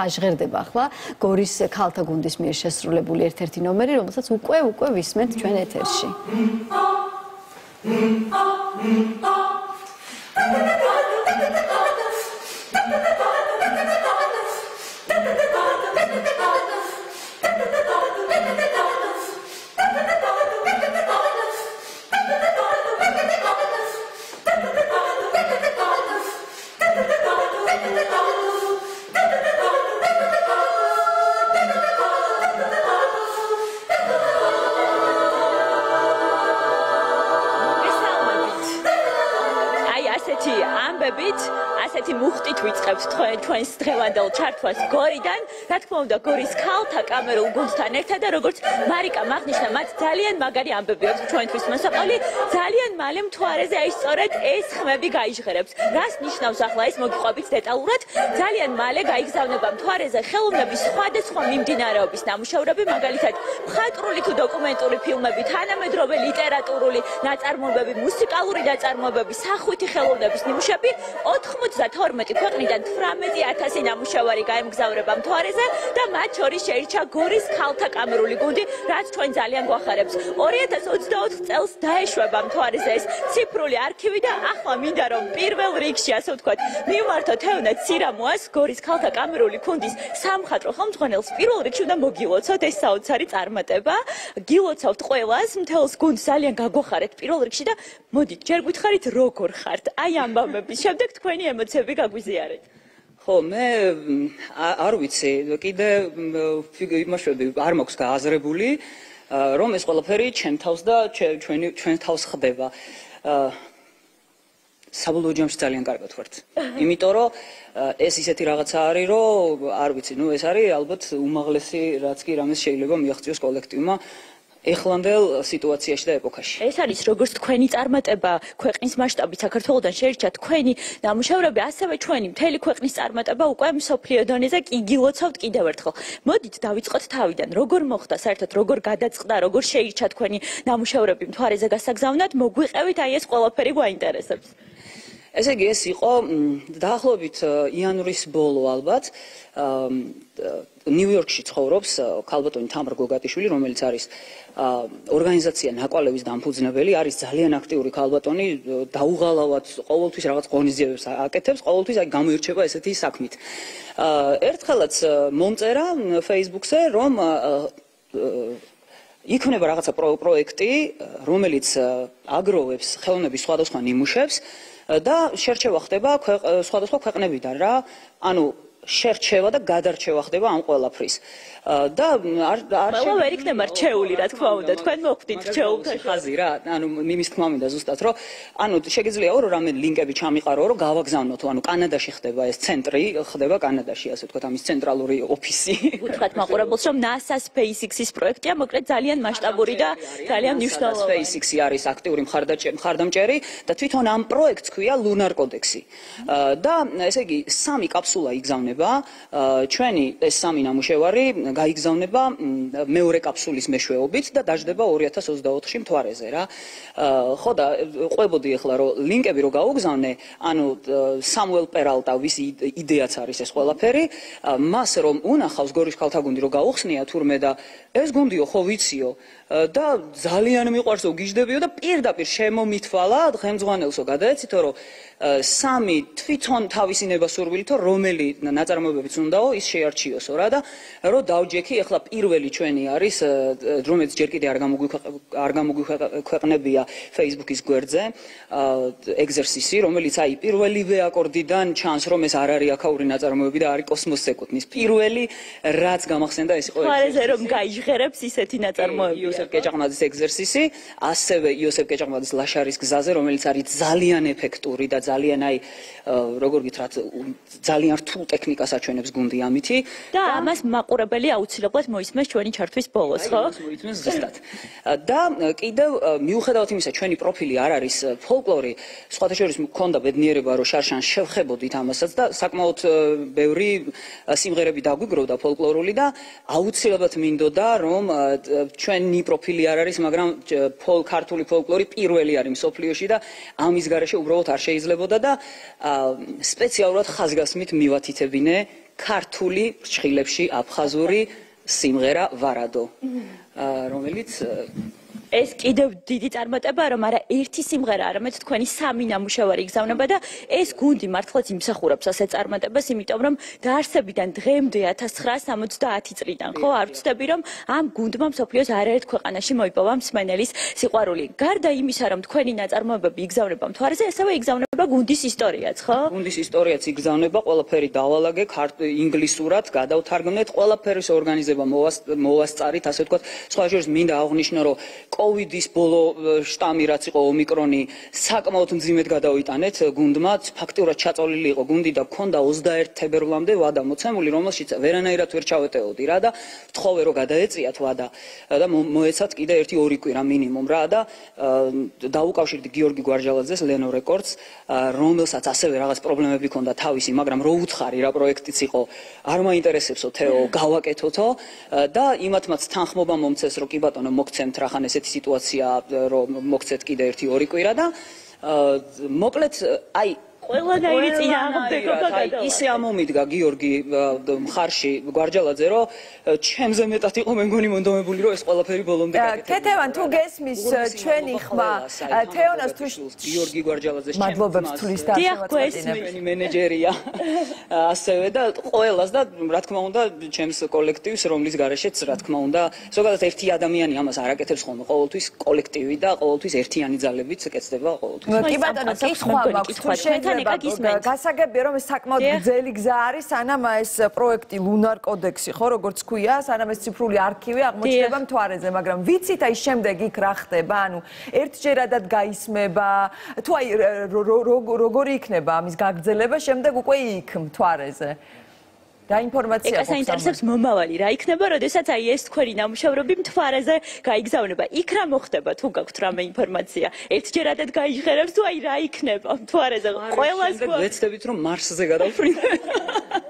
აჟღერდება ახლა გორის ქალთა გუნდის მიერ შესრულებული ერთ-ერთი ნომერი, რომელსაც უკვე უკვე ვისმენთ ჩვენ ეთერში. მუხტით ვიწყებთ თქვენ ჩვენს დღევანდელ ჩართვას გორიდან. რა თქმა უნდა, გორის ქალთა კამერულ გუნდთან ერთად და როგორც მარიკა მაგნიშნა, მათ ძალიან მაგარი ამბები აქვს ჩვენთვის მოსაყოლი. ძალიან მალე მთვარეზე აი სწორედ ეს ხმები გაიჟღერებს. რას ნიშნავს ახლა ეს მოგიყვებით დეტალურად? ძალიან მალე გაიგზავნება მთვარეზე ხელოვნების სხვადასხვა მიმდინარეობის ნამუშევრები, მაგალითად, მხატვრული თუ დოკუმენტური ფილმები, თანამედროვე ლიტერატურული ნაწარმოებები, მუსიკალური ნაწარმოებები, სახვითი ხელოვნების ნიმუშები 92 ქვეყნიდან 18000 ნამუშევარი გაემგზავრება მთვარეზე და მათ შორის შეირჩა გორის ქალთა კამერული გუნდი, რაც ჩვენ ძალიან გვახარებს. 2024 წელს დაეშვება მთვარეზე ეს ციფრული არქივი და ახლა მინდა რომ პირველ რიგში ასე ვთქვათ, მივმართოთ ევნეთ სირამოას გორის ქალთა კამერული გუნდის სამხატვრო ხელმძღვანელს პირველ რიგში უნდა მოგილოცოთ ეს საოცარი წარმატება. გილოცავთ ყველას, მთელს გუნდს ძალიან გაგვახარეთ პირველ რიგში და მოდით, ჯერ გითხარით როგორ ხართ? აი ამ ბაბების შემდეგ თქვენი ემოციები გაგვიზიარეთ. ხო, მე არ ვიცი, კიდე იმაშვები არ მაქვს გააზრებული, რომ ეს ყველაფერი ჩემ თავს და ჩვენი ჩვენ თავს ხდება. საბოლოო ჯამში ძალიან კარგად ვართ. იმიტომ რომ ეს ისეთი რაღაცა არის, რომ არ ვიცი, ნუ ეს არის ალბათ უმაღლესი რაც კი რამეს შეიძლება მიაღწიოს კოლექტივმა. ეხლანდელ სიტუაციაში და ეპოქაში. ეს არის როგორც თქვენი წარმატება ქვეყნის მასშტაბით საქართველოსთან შეერჩა თქვენი ნამუშევრები, ასევე ჩვენი მთელი ქვეყნის წარმატება უკვე მსოფლიო დონეზე კი გილოცავთ კიდევ ერთხელ. მოდით დავიწყოთ თავიდან. როგორ მოხდა საერთოდ როგორ გადაწყდა, როგორ შეირჩა თქვენი ნამუშევრები მთვარეზე გასაგზავნად? მოგვიყევით აი ეს ყველაფერი გვაინტერესებს. ესე იგი ეს იყო დაახლოებით იანვრის ბოლო ალბათ ნიუ-იორკში ცხოვრობს ქალბატონი თამარ გოგატიშვილი რომელიც არის ორგანიზაცია ნაკვალევის დამფუძნებელი არის ძალიან აქტიური ქალბატონი დაუღალავად ყოველთვის რაღაც ღონისძიებებს აკეთებს ყოველთვის აი გამოირჩევა ესეთი საქმით ერთხელაც მომწერა Facebook-ზე რომ იქნება რაღაცა პროექტი რომელიც აგროვებს ხელოვნების სხვადასხვა ნიმუშებს და შერჩევა ხდება სხვადასხვა ქვეყნებიდან რა. ანუ შერჩევა და გადარჩევა ხდება ამ ყველაფრის. და არ არ შეიძლება ვერ იქნება რჩეული რა თქმა უნდა. თქვენ მოხდით რჩეულთან ხაზი რა. ანუ მიმის თქმა მინდა ზუსტად რომ ანუ შეგიძლიაო რომ რამე ლინკები ჩამიყარო რომ გავაგზავნოთ. ანუ კანადაში ხდება ეს ცენტრი ხდება კანადაში ასე ვთქვათ ამის ცენტრალური ოფისი. უთხრათ მაყურებელს რომ NASA SpaceX-ის პროექტია მოკლედ ძალიან მასშტაბური და ძალიან მნიშვნელოვანი. SpaceX-ი არის აქტიური მხარდამჭერი და თვითონ ამ პროექტს ქვია Lunar Codex-ი და ესე იგი სამი კაფსულა იგზავნება ჩვენი ეს სამი ნამუშევარი გაიგზავნება მეორე კაფსულის მეშვეობით და დაждდება 2024-ში მთვარეზე რა. ხო და ყვებოდი ახლა რომ ლინკები რო გაუგზავნე, ანუ სამუელ პერალტა ვის იდეაც არის ეს ყველაფერი, მას რომ უნახავს გორის ქალთაგუნდი რო გაუხსნია თურმე და ეს გუნდიო ხო ვიციო და ძალიან მიყვარსო გიждდებიო და პირდაპირ შემომითვალა ხელმძღვანელსო გადაეცითო რომ სამი თვითონ თავისი ნება სურვილითო რომელი ნაწარმოებებიც უნდაო ის შეარჩიოსო რა და რო დავჯექი ახლა პირველი ჩვენი არის რომელიც ჯერ კიდე არ გამოგვიქვეყნებია არ გამოგვიქვეყნებია Facebook-ის გვერდზე ეგზერსისი რომელიც აი პირველივე აკორდიდან ჩანს რომ ეს არ არის აკაური ნაწარმოებები და არის კოსმოსს ეკუთვნის პირველი რაც გამახსენდა ეს იყო ეს რომ გაიჟღერებს ისეთი ნაწარმოებები იოსებ კეჭაღმაძის ეგზერსისი ასევე იოსებ კეჭაღმაძის ლაშარის გზაზე რომელიც არის ძალიან ეფექტური და ძალიან აი როგორ გითხრათ ძალიან რთულ ტექნიკას აჩვენებს გუნდი ამითი და ამას მაყურებელი აუცილებლად მოისმენს ჩვენი ჩართვის ბოლოს ხო? მოისმენს ზუსტად. და კიდევ მიუხედავად იმისა ჩვენი პროფილი არ არის ფოლკლორი, სხვათა შორის მქონდა ბედნიერება რომ შარშან შევხებოდით ამასაც და საკმაოდ ბევრი სიმღერები დაგვიგროვდა ფოლკლორული და აუცილებლად მინდოდა რომ ჩვენი პროფილი არ არის, მაგრამ ქართული ფოლკლორი პირველი არის სოფლიოში და ამის გარეშე უბრალოდ არ შეიძლებოდა და სპეციალურად ხაზგასმით მივათითებინე ქართული ფრჩხილებში აფხაზური სიმღერა ვარადო. რომელიც ეს კიდევ დიდი წარმატება რომ არა ერთი სიმღერა არამედ თქვენი სამი ნამუშევარი იგზავნება და ეს გუნდი მართლაც იმსახურებს ასე წარმატებას იმიტომ რომ დაარსებიდან დღემდე 1970 წლიდან ხო? არ ვცდები რომ ამ გუნდმა მსოფლიოს არაერთ ქვეყანაში მოიპოვა მსმენელის სიყვარული. გარდა იმისა რომ თქვენი ნაწარმოებები იგზავნება მთვარეზე ესევე იგზავნება გუნდის ისტორიაც ხო? გუნდის ისტორიაც იგზავნება ყველაფერი დავალაგე ინგლისურად გადავთარგმნეთ ყველაფერის ორგანიზება მოვასწარით ასე ვთქვათ. სხვა შორის მინდა აღვნიშნო რომ კოვიდის ბოლო შტამი რაც იყო ომიკრონი საკმაოდ მძიმედ გადავიტანეთ გუნდმა ფაქტურად ჩაწოლილი იყო გუნდი და ქონდა 21 თებერვლამდე ვადა მოცემული რომელშიც ვერანაირად ვერ ჩავეტეოდი რა და ვთხოვე რომ გადაეწიათ ვადა. და მოეცათ კიდე ერთი ორი კვირა მინიმუმ რა და დაუკავშირდი გიორგი გვარჯალაძეს ლენო რეკორდს რომელსაც ასევე რაღაც პრობლემები ჰქონდა თავისი მაგრამ რო უთხარი რა პროექტიც იყო არ მაინტერესებსო თეო გავაკეთოთო და იმათმაც თანხმობა მომცეს რომ კი ბატონო მოგცემთ რახან ესეთი სიტუაცია რომ მოგცეთ კიდე ერთი ორი კვირა და მოკლედ აი ყველანაირი წინააღმდეგობა გადავა. ისე ამომიდგა გიორგი მხარში გვარჯალაძე, რომ ჩემზე მეტად იყო მე მგონი მონდომებული, რომ ეს ყველაფერი ბოლომდე გაკეთდა. კეთევან თუ გესმის ჩვენი ხმა თეონას თუ გიორგი გვარჯალაძე მადლობებს თulis და ჩვენი მენეჯერია. ასევე და ყველას და რა თქმა უნდა ჩემს კოლექტივს, რომლის გარეშეც რა თქმა უნდა, ზოგადად ერთი ადამიანი ამას არ აკეთებს ხოლმე, ყოველთვის კოლექტივი და ყოველთვის ერთიანი ძალებით კეთდება ყოველთვის. კი ბატონო, კითხვა მაქვს თუ შეიძლება მეკა გისმენთ. გასაგებია რომ ეს საკმაოდ გრძელი გზა არის, სანამ ეს პროექტი ლუნარ კოდექსი, ხო, როგორც ქვია, სანამ ეს ციფრული არქივი აღმოჩნდება მთვარეზე, მაგრამ ვიცით აი შემდეგ იქ რა ხდება? ანუ ერთჯერადად გაისმება, თუ აი როგორი იქნება ამის გაგრძელება შემდეგ უკვე იქ მთვარეზე? და ინფორმაცია გქონდა. ეს საინტერესებს მომავალი რა იქნება, როდესაც აი ეს თქვენი ნამუშევრები მთვარეზე გაიგზავნება. იქ რა მოხდება თუ გაქვთ რამე ინფორმაცია? ერთჯერადად გაიჟღერებს თუ აი რა იქნება მთვარეზე? ყველას გვეცდებით რომ მარსზე გადავფრინდეთ.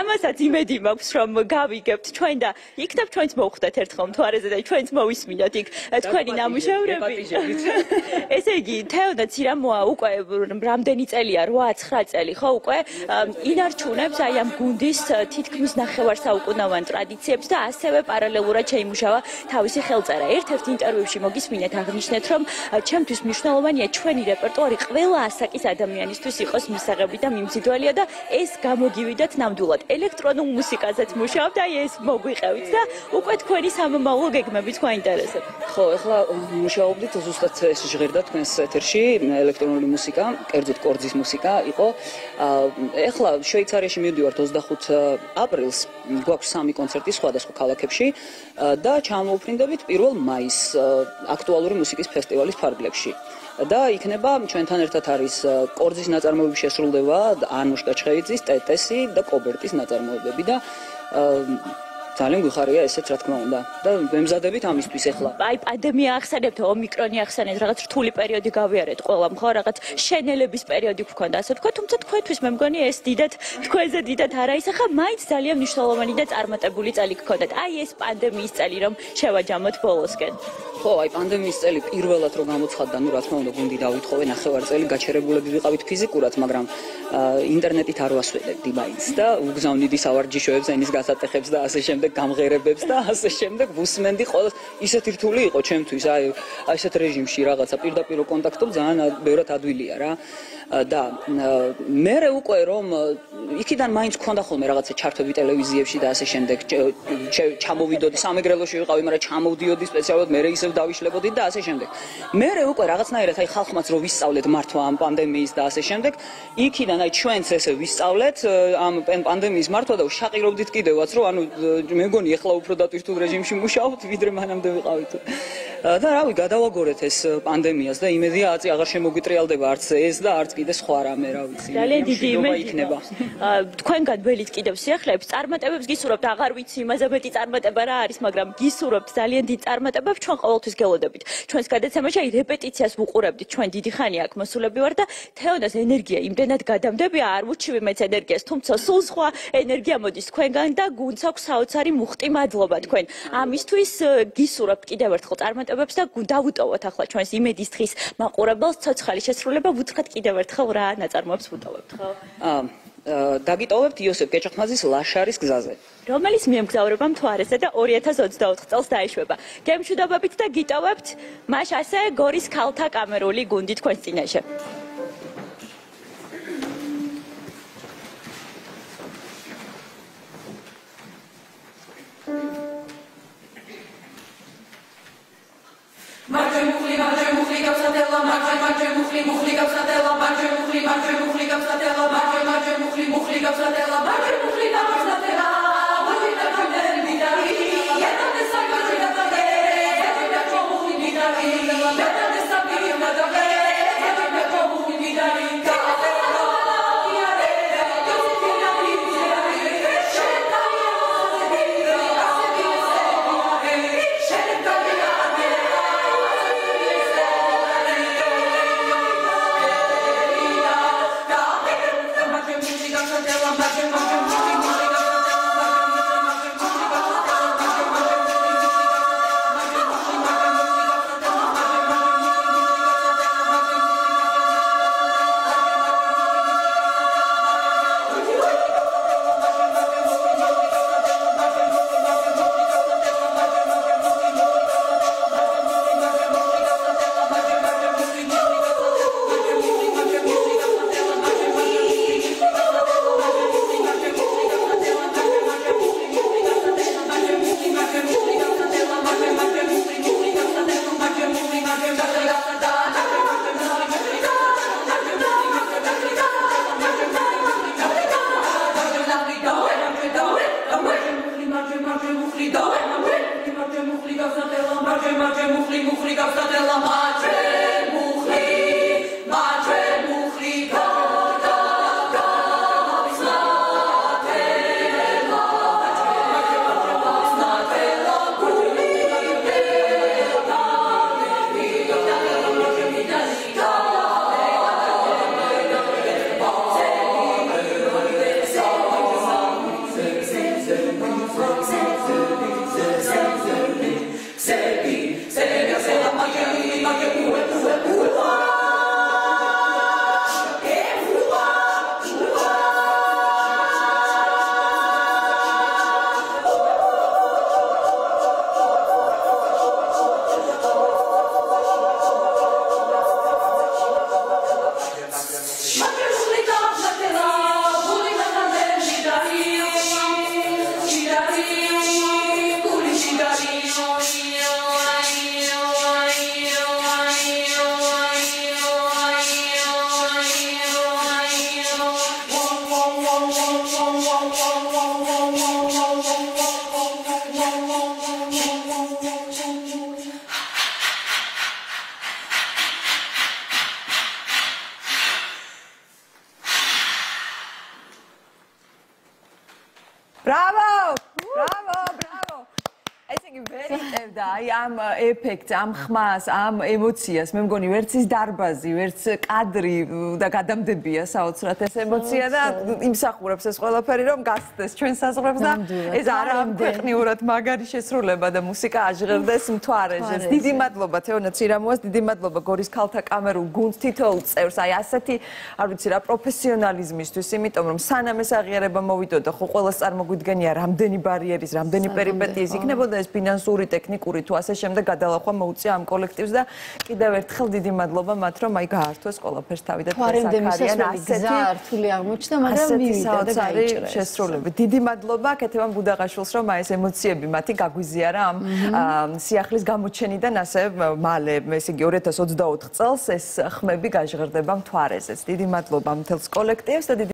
ამასაც იმედი მაქვს რომ გავიგებთ ჩვენ და იქნებ ჩვენც მოვხვდეთ ერთხელ მთვარეზე და ჩვენც მოვისმინოთ იქ თქვენი ნამუშევრები. ესე იგი, თეოდა ცირამოა უკვე რამდენი წელია? 8-9 წელი ხო უკვე ინარჩუნებს აი ამ გუნდის თითქმის ნახევარ საუკუნოვან ტრადიციებს და ასევე პარალელურად შეიმუშავა თავისი ხელწერა. ერთ-ერთ ინტერვიუში მოგისმინეთ აღნიშნეთ, რომ ჩემთვის მნიშვნელოვანია ჩვენი რეპერტუარი ყველა ასაკის ადამიანისთვის იყოს მისაღები და მიმზიდველია და ეს გამოგივიდათ ნამდვილად. ელექტრონულ მუსიკაზეც მუშაობთ, აი ეს მოგვიყევით და უკვე თქვენი სამომავლო გეგმებიც გვაინტერესებს. ხო, ეხლა მუშაობდით ზუსტად ეს ჟღერდა თქვენს ეთერში ელექტრონული მუსიკა, კერძოდ კორძის მუსიკა იყო. ეხლა შვეიცარიაში მივდივართ 25 აპრილს გვაქვს სამი კონცერტი სხვადასხვა ქალაქებში და ჩამოვფრინდებით 1 მაისს აქტუალური მუსიკის ფესტივალის ფარგლებში. და იქნება ჩვენთან ერთად არის კორძის ნაწარმოების შესრულება ანუშკა ჩხეიძის, ტეტესი და კობერტის ნაწარმოებები და ძალიან გვიხარია ესეც რა თქმა უნდა და მემზადებით ამისთვის ახლა. აი პანდემია ახსენებთ, ომიკრონი ახსენეთ, რაღაც რთული პერიოდი გავიარეთ ყველამ, ხო, რაღაც შენელების პერიოდი გქონდა, ასე თქვა, თუმცა თქვენთვის მე მგონი ეს დიდად თქვენზე დიდად არა ისახა, მაინც ძალიან მნიშვნელოვანი და წარმატებული წელი გქონდათ. აი ეს პანდემიის წელი რომ შევაჯამოთ ბოლოსკენ. ხო, აი პანდემიის წელი პირველად რო გამოცხადდა, ну, რა თქმა უნდა, გუნდი დავითხოვე ნახევარ წელი გაჩერებულები ვიყავით ფიზიკურად, მაგრამ ინტერნეტით არ ვასვენებდი მაინც და უგზავნიდი სავარჯიშოებს, ენის გასატეხებს და ასე შემდეგ. გამღერებებს და ასე შემდეგ ვუსმენდი ყოველ ისეთი რთული იყო ჩემთვის აი აი ესეთ რეჟიმში რაღაცა პირდაპირ კონტაქტობ ძალიან ბევრად ადვილია რა და მე უკვე რომ იქიდან მაინც მქონდა ხოლმე რაღაცა ჩართები ტელევიზიებში და ასე შემდეგ. ჩამოვიდოდი სამეგრელოში ვიყავი მაგრამ ჩამოვდიოდი სპეციალურად მე ისევ დავიშლებოდი და ასე შემდეგ. მე უკვე რაღაცნაირად აი ხალხმაც რო ვისწავლეთ მართვა ამ პანდემიის და ასე შემდეგ იქიდან აი ჩვენც ესე ვისწავლეთ ამ პანდემიის მართვა და შაყირობდით კიდევაც რომ ანუ მე მგონი ახლა უფრო დატვირთულ რეჟიმში მუშაობთ ვიდრე მანამდე ვიყავით და რავი გადავაგორეთ ეს პანდემიას და იმედია აწი აღარ შემოგვიტრიალდება არც ეს და არც კიდე სხვა რამე რა ვიცი ძალიან დიდი იმედი იქნება. თქვენგან ველით კიდევ სიახლეებს წარმატებებს გისურვებთ აღარ ვიცი იმაზე მეტი წარმატება რა არის მაგრამ გისურვებთ ძალიან დიდ წარმატებებს ჩვენ ყოველთვის გელოდებით. ჩვენს გადაცემაში აი რეპეტიციას ვუყურებდით ჩვენ დიდი ხანი აქ მოსულები ვარ და თეონას ენერგია იმდენად გადამდებია არ ვუჩივი მეც ენერგიას თუმცა სულ სხვა ენერგია მოდის თქვენგან და გუნც აქვს საოცარი მუხტი მადლობა თქვენ. ამისთვის გისურვებთ კიდევ ერთხელ წარმატებებს და დავუტოვოთ ახლა ჩვენს იმედის დღის მაყურებელს ცოცხალი შესრულება ვუცხოთ კიდევ ერთხელ რა ნაწარმოებს ვუტოვებთ ხო? აა დაგიტოვებთ იოსებ გეჭახმაძის ლაშარის გზაზე. რომელიც მიემგზავრება მთვარეზე და 2024 წელს დაიშვება. გემშვიდობებით და გიტოვებთ მას ასე გორის ქალთა კამერული გუნდი თქვენს წინაშე. მუხლი გავსადელა მარჯვე მარჯვე მუხლი მუხლი გავსადელა მარჯვე მუხლი მარჯვე მუხლი გავსადელა მარჯვე მარჯვე მუხლი მუხლი გავსადელა მარჯვე ამ ეფექტს, ამ ხმას, ამ ემოციას, მე მგონი ვერც ის დარბაზი, ვერც კადრი და გადამდებია საოცრად ეს ემოცია და იმსახურებს ეს ყველაფერი რომ გასცდეს ჩვენ საზღვრებს და ეს არა ქვეყნიურად მაგარი შესრულება და მუსიკა აჟღერდეს მთვარეშეს. დიდი მადლობა თეონა ცირამოას, დიდი მადლობა გორის ქალთა კამერულ გუნდს თითოეულ წევრს, აი ასეთი არ ვიცი რა პროფესიონალიზმისთვის, იმიტომ რომ სანამ ეს აღიარება მოვიდოდა, ხო ყოველს წარმოგვიდგენია რამდენი ბარიერის, რამდენი პერიპეტიის იქნებოდა ეს ფინანსური ტექნიკური თუ ასე შემდეგ გადალახვა მოუწია ამ კოლექტივს და კიდევ ერთხელ დიდი მადლობა მათ რომ აი გაართვეს ყველაფერს თავი და თესაქარიან ასეთი რთული აღმოჩნდა მაგრამ მივიდა და გაიჭრეს. შესრულები დიდი მადლობა კეთევან ბუდაღაშვილს რომ აი ეს ემოციები მათი გაგვიზიარა ამ სიახლის გამოჩენიდან ასე მალე ესე იგი 2024 წელს ეს ხმები გაჟღერდება მთვარეზეც დიდი მადლობა მთელს კოლექტივს და